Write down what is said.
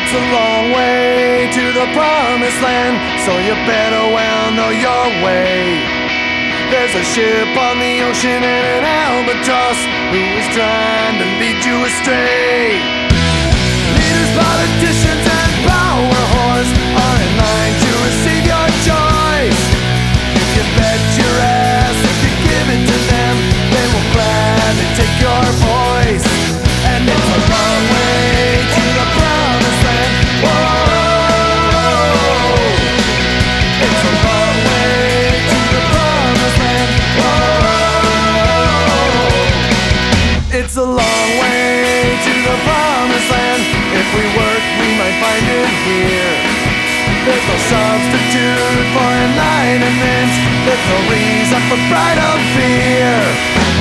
It's a long way to the promised land, so you better well know your way. There's a ship on the ocean and an albatross who is trying to lead you astray. It's a long way to the promised land. If we work, we might find it here. There's no substitute for enlightenment. There's no reason for pride of fear.